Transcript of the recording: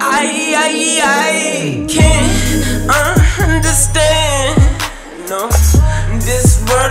I, I, I can't understand. No, this world.